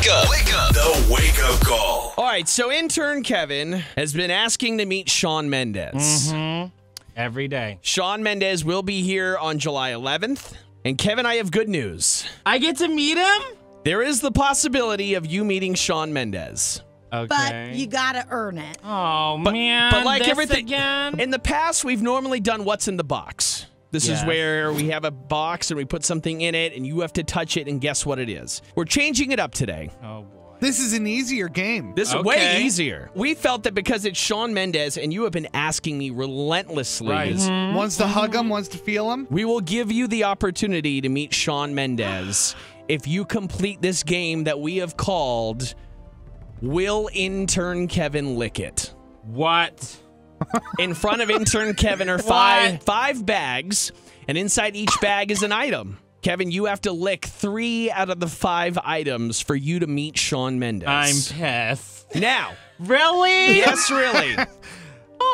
Wake up. Wake up. The wake up call. All right, so intern Kevin has been asking to meet Shawn Mendes. Mm-hmm. Every day. Shawn Mendes will be here on July 11th. And Kevin, I have good news. I get to meet him? There is the possibility of you meeting Shawn Mendes. Okay. But you gotta earn it. Oh But, man. but like this everything again. in the past, we've normally done what's in the box. This is where we have a box and we put something in it, and you have to touch it and guess what it is. We're changing it up today. oh boy. This is an easier game. This is way easier. We felt that because it's Shawn Mendes, and you have been asking me relentlessly, Right. Mm-hmm. Wants to hug him, wants to feel him. we will give you the opportunity to meet Shawn Mendes if you complete this game that we have called Will Intern Kevin Lick It? What? In front of intern Kevin are five five bags, and inside each bag is an item. Kevin, you have to lick three out of the five items for you to meet Shawn Mendes. I'm pissed. now. Really? Yes, really.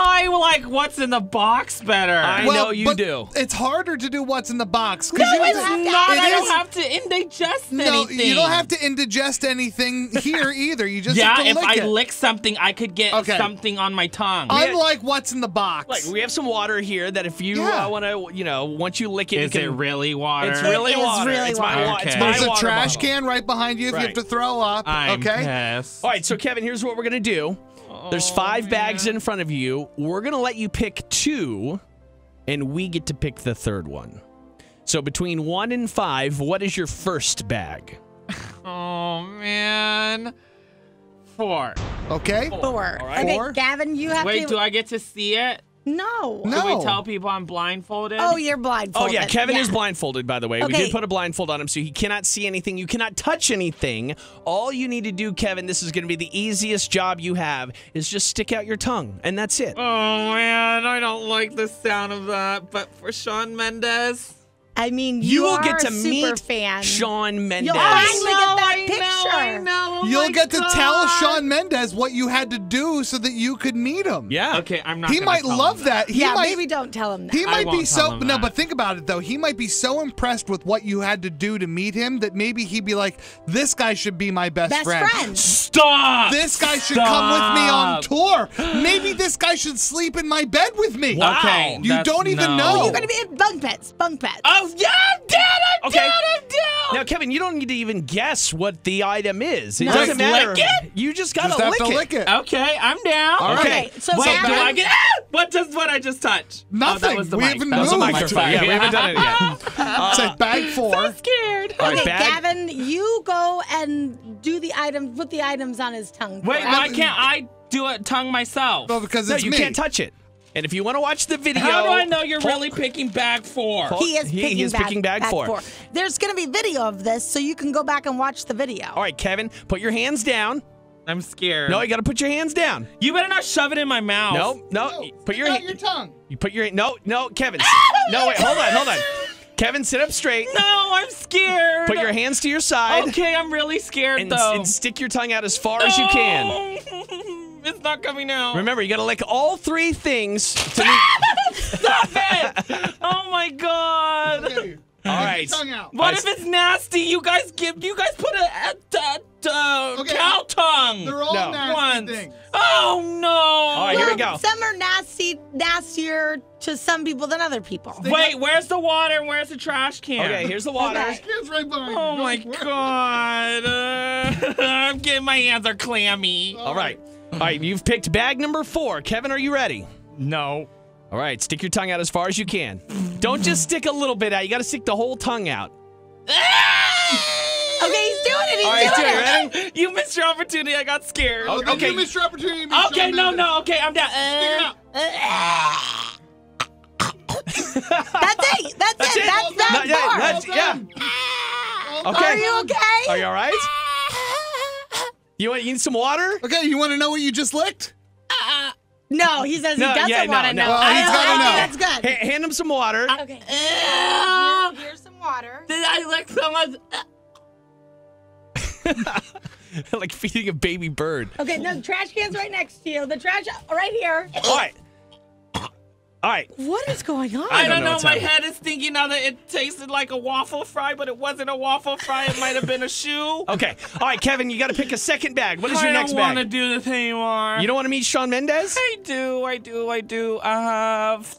I like what's in the box better. I know you but do. It's harder to do what's in the box. 'cause No, you it's have to- not. it I don't is- have to indigest No, anything. you don't have to indigest anything here either. You just Yeah, have to if lick I it. lick something, I could get Okay. something on my tongue. Unlike what's in the box. Like we have some water here that if you Yeah. uh, want to, you know, once you lick it, Is you it really water? It's really It is water. really it's my water. wa- it's Okay. my There's a trash bottle. can right behind you if you have to throw up. I'm okay. pissed. All right, so Kevin, here's what we're gonna do. There's oh, five bags in front of you. We're gonna let you pick two, and we get to pick the third one. So between one and five, what is your first bag? Oh man. Four. Okay. Four. All right. Okay, Four. Gavin, you have Wait, to. do I get to see it? No. No. Do we tell people I'm blindfolded? Oh, you're blindfolded. Oh yeah, Kevin is blindfolded. By the way, we Okay. did put a blindfold on him, so he cannot see anything. You cannot touch anything. All you need to do, Kevin, this is going to be the easiest job you have, is just stick out your tongue, and that's it. Oh man, I don't like the sound of that. But for Shawn Mendes, I mean, you, You will are get to meet fan. Shawn Mendes. You'll finally get that I picture. know, I know. Oh You'll my get to tell God. Shawn Mendes what you had to do so that you could meet him. Yeah. Okay, I'm not. He might tell love him that. He yeah, might, maybe don't tell him that. He might be won't so tell no, but think about it though. He might be so impressed with what you had to do to meet him that maybe he'd be like, "This guy should be my best, Best friend. friend. Stop. This guy should come with me on tour. Maybe this guy should sleep in my bed with me." Wow. Okay, You that's- don't even no. know. You're gonna be in bunk beds. Bunk beds. Oh yeah, I'm down. I'm Okay. down. I'm down. Now, Kevin, you don't need to even guess what the item is. It No. doesn't Just matter. lick it? You just gotta Just have lick, to it. lick it. Okay, I'm down. All Okay. Okay, so Wait, Gavin, do I get? Ah! What does what I just touch? Oh, Nothing. that was the We mic. haven't That was the moved. microphone. Yeah, we haven't done it yet. Say bag four. so scared. All right, okay, bag- Gavin, you go and do the items, put the items on his tongue. Wait, why can't I do it tongue myself? No, because it's No, you me. can't touch it. And if you want to watch the video, How do I know you're really picking bag four? He is He- picking, he is bag, picking bag four. There's going to be video of this, so you can go back and watch the video. All right, Kevin, put your hands down. I'm scared. No, you got to put your hands down. you better not shove it in my mouth. No, no, No, put your stick out your tongue. You put your no, no, Kevin. no, wait, hold on, hold on. Kevin, sit up straight. No, I'm scared. Put your hands to your side. Okay, I'm really scared And, though. and stick your tongue out as far as you can. can. it's not coming out. Remember, you got to lick all three things to meet. Stop it! oh my god. Okay. All right. Out. What I- if it's nasty? You guys give. You guys put a, a, a, a Okay. cow tongue. They're all No. nasty once. things. Oh no! All right, here we go. Some are nasty, nastier to some people than other people. Wait, where's the water? and Where's the trash can? Okay, here's the water. Okay. It's right behind Oh you. my god! Uh, I'm getting my hands are clammy. All right. All right, you've picked bag number four. Kevin, are you ready? No. All right, stick your tongue out as far as you can. Don't just stick a little bit out. You got to stick the whole tongue out. Ah! Okay, he's doing it. He's All right, doing do it. it. Ready? You missed your opportunity. I got scared. Oh, Okay. you missed your opportunity. to Okay, no, them no. Okay, I'm down. that. Stick it out. Uh, uh, that's it. That's, That's it. it. That's No, that yeah, far. that's- Well yeah. Okay. Are you okay? Are you all right? You want you need some water? Okay, you want to know what you just licked? Uh, uh, no, he says No, he doesn't yeah, want to no. know. Well, I he's don't- gotta I know. That's good. Ha- hand him some water. Uh, okay. Ew. Here's some water. Did I lick someone's? like feeding a baby bird. Okay, no, the trash can's right next to you. The trash right here. All right. All right. What is going on? I don't don't know know. My happening. head is thinking now that it tasted like a waffle fry, but it wasn't a waffle fry. It might have been a shoe. Okay. All right, Kevin, you got to pick a second bag. What is your I next bag? I don't want to do this anymore. You don't want to meet Shawn Mendes? I do. I do. I do. I have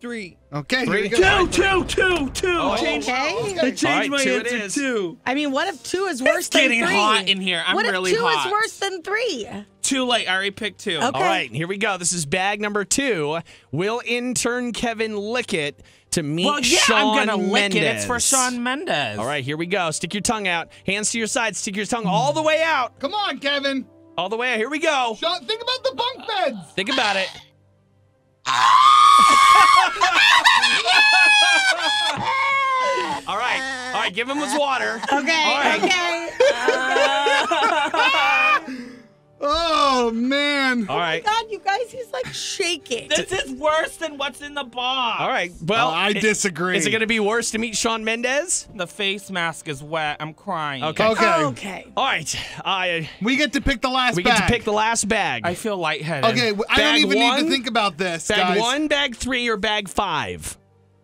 three. Okay, Three. here we go. Two, two, two, two. Oh, Change- Okay. I changed All right, my two it answer is. two. I mean, what if two is worse It's than getting three? hot in here. I'm what really if two hot. is worse than three? Too late. I already picked two. Okay. All right, here we go. This is bag number two. Will intern Kevin lick it to meet Well, yeah, Shawn I'm gonna lick it. It's for Shawn Mendes. All right, here we go. Stick your tongue out. Hands to your side. Stick your tongue all the way out. Come on, Kevin. All the way out. Here we go. Shawn, think about the bunk beds. Think about it. All right. All right, give him his water. Okay. All right. Okay. Uh, Oh man. All oh right. God, you guys, he's like shaking. This is worse than what's in the box. All right. Well, Oh, I i- disagree. Is it going to be worse to meet Shawn Mendes? The face mask is wet. I'm crying. Okay. Okay. Oh, okay. All right. I We get to pick the last we bag. get to pick the last bag. I feel lightheaded. Okay, I Bag don't even need to think about this, bag guys. one, bag three, or bag five?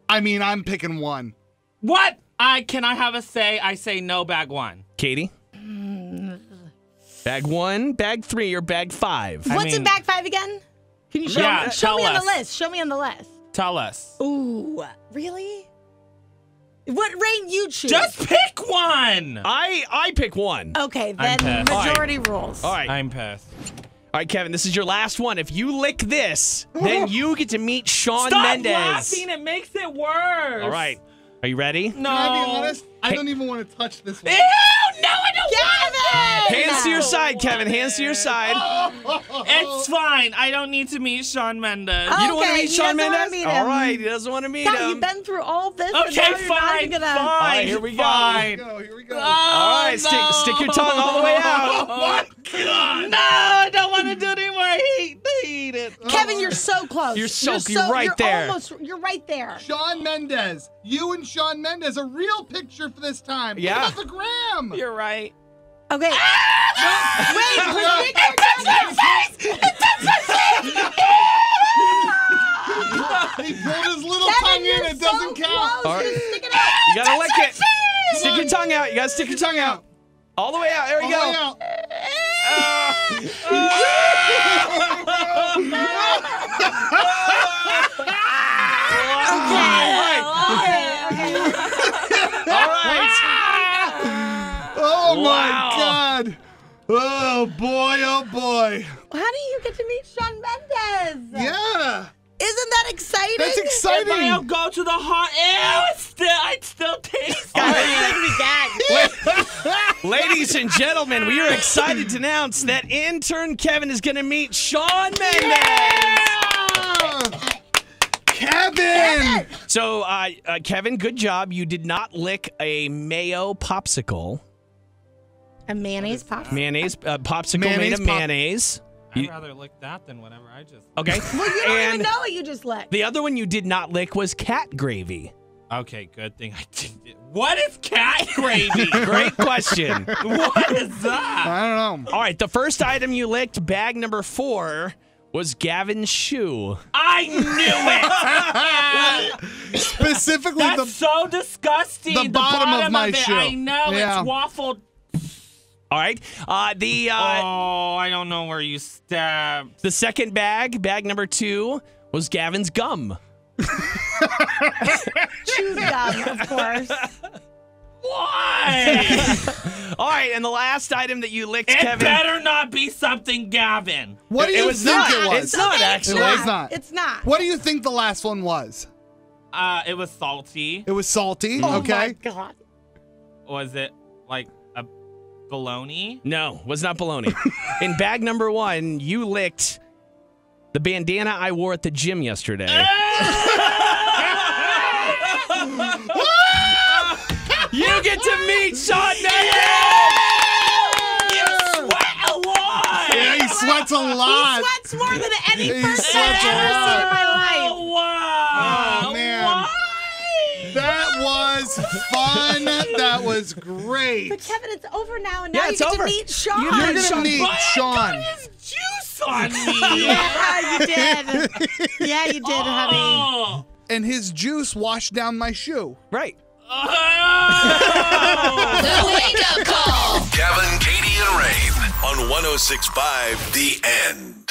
I mean, I'm picking one. What? I can I have a say? I say no bag one. Katie? Bag one, bag three, or bag five? I What's in bag five again? Can you show, Yeah, me, show me on us. the list? Show me on the list. Tell us. Ooh, really? What rain you choose? Just pick one. I I pick one. okay, then pissed. majority rules. All right. I'm pissed. All right, Kevin, this is your last one. If you lick this, then you get to meet Shawn Stop Mendes. laughing. It makes it worse. All right. Are you ready? No. Can I be honest? I don't even want to touch this one. Ew, no, I don't Kevin! Hands to your side, Kevin. Hands to your side. It's fine. I don't need to meet Shawn Mendes. Oh, You don't want to Okay, meet he Shawn doesn't wanna Mendes? meet All him. right, he doesn't want to meet God, him. you've been through all this. and Okay, now you're not fine, even gonna... fine. right, here we go. Fine. Here we go. Here we go. Oh, All right, stick- no. stick your tongue all the way out. Oh, what? God. No, I don't want to do it anymore. I hate, I hate it. Kevin, you're uh-huh. so close. You're so- you're right you're there. Almost, you're right there. Shawn Mendes. You and Shawn Mendes. A real picture for this time. Yeah. Look at the gram. You're right. Okay. Ah! Wait, stick your tongue He pulled his little Kevin, tongue in. you're It so doesn't count. close. All right. Just stick it out. You gotta lick it. Come Stick your tongue out. You gotta stick your tongue out. All the way out. There we All go. the way out. All right. Oh Wow. my God. Oh boy. Oh boy. How do you get to meet Shawn Mendes? Yeah. Isn't that exciting? That's If exciting. I'll go to the hot, ew, it's still, I still taste it. Ladies and gentlemen, we are excited to announce that intern Kevin is going to meet Shawn Mendes. Kevin. So, uh, uh, Kevin, good job. You did not lick a mayo popsicle. A mayonnaise popsicle. Mayonnaise, uh, popsicle Mayonnaise made of pop- mayonnaise. I'd rather lick that than whatever I just. Okay. Well, you don't and even know what you just licked. the other one you did not lick was cat gravy. Okay, good thing I didn't. What is cat gravy? Great question. what is that? I don't know. All right, the first item you licked, bag number four, was Gavin's shoe. I knew it. Specifically That's the. so disgusting. the bottom of my it, shoe. I know Yeah. it's waffled. All right. Uh, the uh, oh, I don't know where you stabbed. the second bag, bag number two, was Gavin's gum. Chewed gum, of course. Why? All right, and the last item that you licked, it Kevin. better not be something Gavin. What do It you was think not. it was? It's not Okay, actually. It was not. It's not. What do you think the last one was? Uh, it was salty. It was salty. Oh okay. my god. Was it like a bologna? No, was not bologna. In bag number one, you licked the bandana I wore at the gym yesterday. you get to meet Shawn Mendes! Sweat a lot. Yeah, he sweats a lot. He sweats more than any He person I've sweats a ever seen in my life. Oh, wow. Oh, man. Why? That was fun. That was great. But Kevin, it's over now, and Yeah, now you get over. to meet Shawn. You You're gonna meet My Shawn. God, it's juicy. juice on me. Yeah, you did. Yeah, you did, honey. Oh. And his juice washed down my shoe. Right. Oh. The wake up call. Kevin, Katie, and Rayne on 1065 The End.